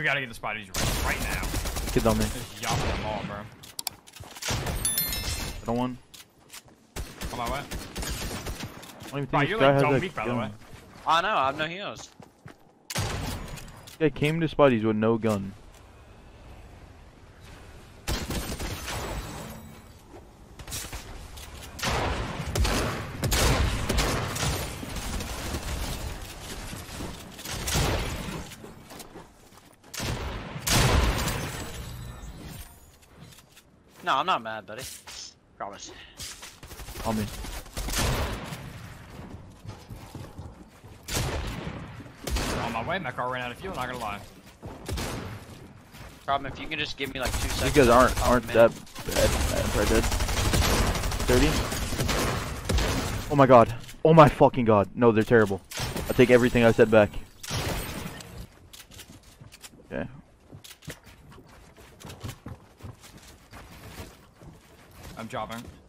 We gotta get the spotties right now. Kids on me. Just yopping them all, bro. I don't want. On my way. I don't even Bro, think you're this guy like has dumb a weak, by the way. I know, I have no heals. This guy came to Spidey's with no gun. No, I'm not mad, buddy. Promise. On me. On my way, my car ran out of fuel, not gonna lie. Problem if you can just give me like two These seconds. guys aren't I'll aren't commit. that bad. I'm probably dead. Thirty. Oh my god. Oh my fucking god. No, they're terrible. I take everything I said back. Okay. I'm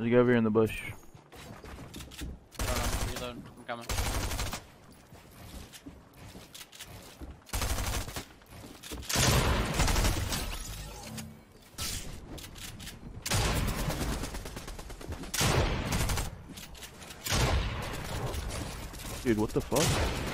There's a guy over here in the bush. Dude, what the fuck?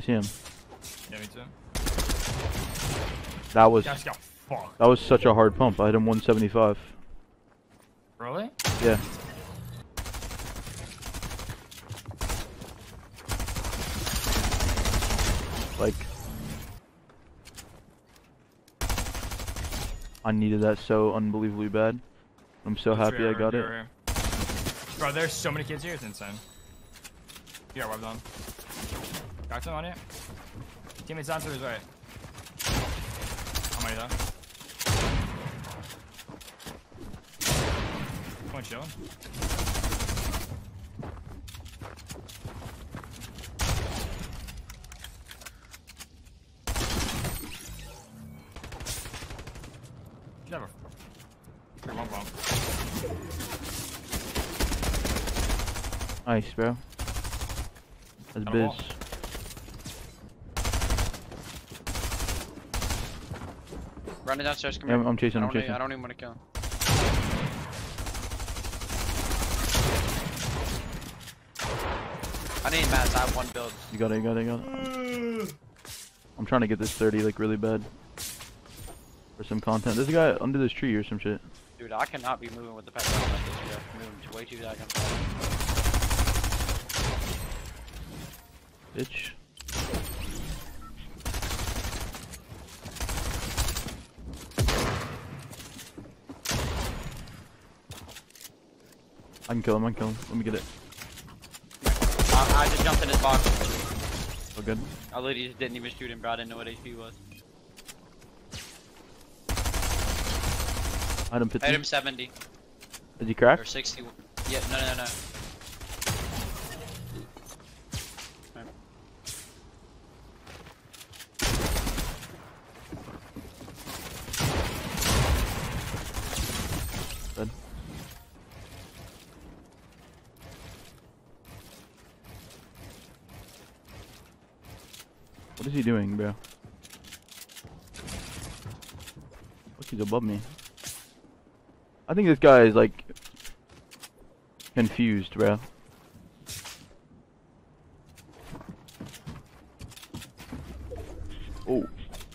I see him. Yeah, me too. That was Guys got fucked. that was such a hard pump. I hit him 175. Really? Yeah. Like I needed that so unbelievably bad. I'm so That's happy I got it. Bro, there's so many kids here, it's insane. Yeah, webbed on. Got some on you? Teammates on to his right. How many though? Come on, chill. Should have a Here, one bomb. Nice, bro. That's biz. Running downstairs, come Yeah, here. I'm- I'm chasing, I I'm don't, chasing. I don't even want to kill him. I need mats, I have one build. You got it, you got it, you got it. I'm trying to get this 30 like really bad. For some content. There's a guy under this tree or some shit. Dude, I cannot be moving with the pet like this, bro. Moving way too fast. Bitch. I can kill him, I can kill him. Let me get it. I, I just jumped in his box. Oh good. I literally just didn't even shoot him, bro. I didn't know what HP was. I had him I 50. hit him 70 Did he cracked? or 60. Yeah, no, no, no. Is he doing, bro? Look, he's above me. I think this guy is like confused, bro. Oh,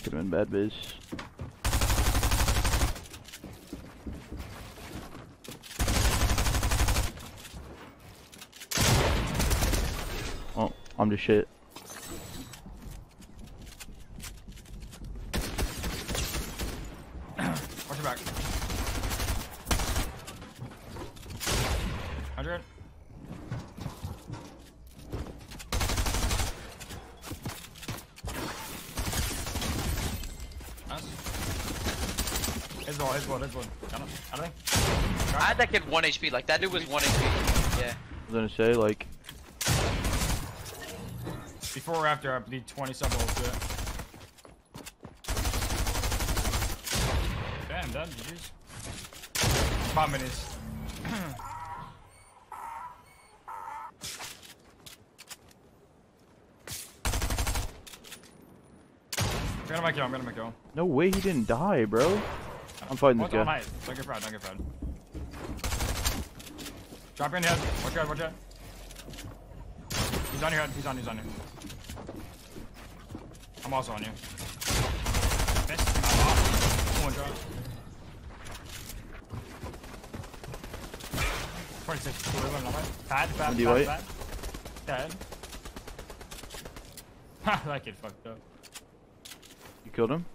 could have been bad biz. Oh, I'm just shit. Watch your back. 100. Nice. His wall, his wall, his wall. Got him. Got him. I had that kid 1 HP. Like, that dude was 1 HP. Yeah. I was gonna say like Before or after, I need 20 sub rolls to it. Damn, done. GG's. Five minutes. I'm gonna make it, I'm gonna make it. no way he didn't die, bro. I'm fighting this What's guy. Don't get fried, don't get fried. Drop your in the head. Watch your head, watch your head. He's on your head, he's on, he's on you. I'm also on you. Missed. I'm off. One drop. 26. Two, one, one. Bad, bad, Do you bad, wait? bad. Dead. Ha, that kid fucked up. You killed him?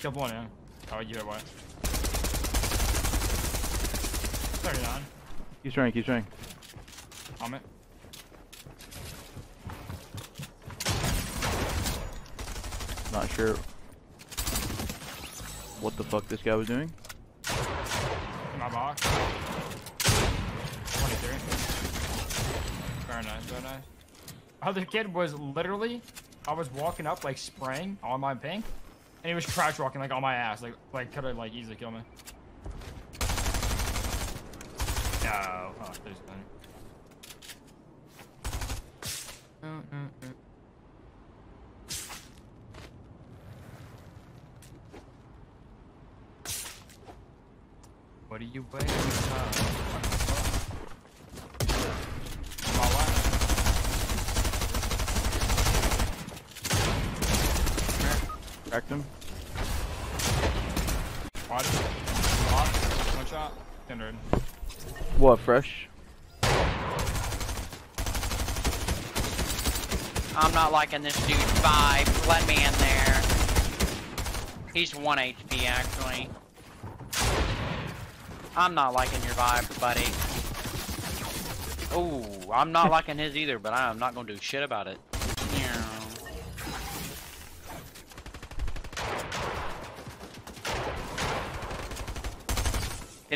Killed one, yeah. Oh, you hit one. 39. He's trying, he's trying. Helmet. Not sure what the fuck this guy was doing. In my box. 23. Very nice, very nice. Other kid was literally, I was walking up like spraying on my pink, and he was crouch walking like on my ass, like like could have like easily killed me. No, oh, there's none. What are you waiting for? My wife. Cracked him. Body. Lock. One shot. Kindred. What, fresh? I'm not liking this dude's vibe. Let me in there. He's 1 HP, actually. I'm not liking your vibe, buddy. Oh, I'm not liking his either, but I am not gonna do shit about it.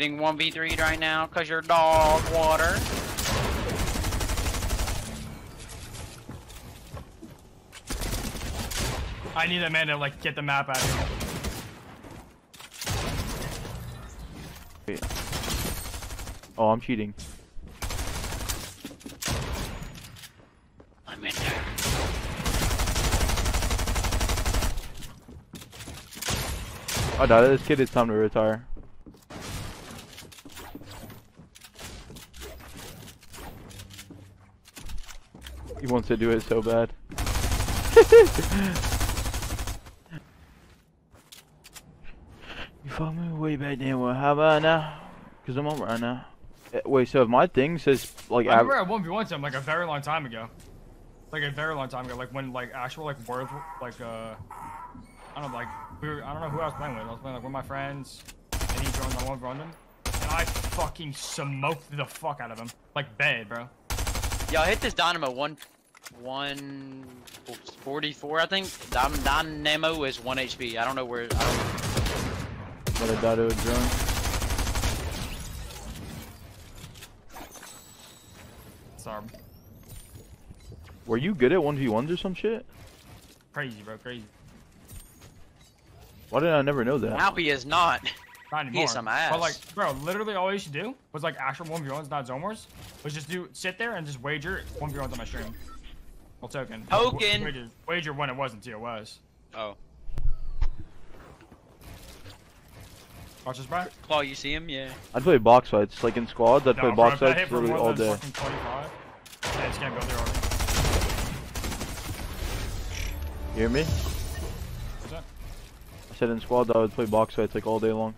Getting 1v3'd right now because you're dog water. I need a man to like get the map out of here. Wait. Oh, I'm cheating. I'm in there. Oh, I died. This kid, is time to retire. He wants to do it so bad. you follow me way back then. Well, how about now? Cause I'm on right now. Eh, Wait, so if my thing says like I av- remember at 1v1 him like a very long time ago. Like a very long time ago, like when like actual like words like uh I don't know like we were, I don't know who I was playing with. I was playing like with my friends and he joined the one v them. And I fucking smoked the fuck out of him. Like bad, bro. Yo, I hit this dynamo one, one forty-four, I think. Dyn dynamo is one HP. I don't know where. I don't, But I died to a drone. Sorry. Were you good at 1v1s or some shit? Crazy, bro, crazy. Why did I never know that? now he is not. Not anymore. some But ass. like, bro, literally all you should do was like actual 1v1s, not zone wars. Was just do sit there and just wager 1v1s on my stream. Well, token. Token. Wager, wager when it wasn't TOS. Oh, Watch this, bro. Claw, you see him? Yeah. I'd play box fights, like in squads. I'd play bro, box if I hit fights for literally more all than day. fucking 25, I just can't go there already. You hear me? What's that? I said in squads I would play box fights like all day long.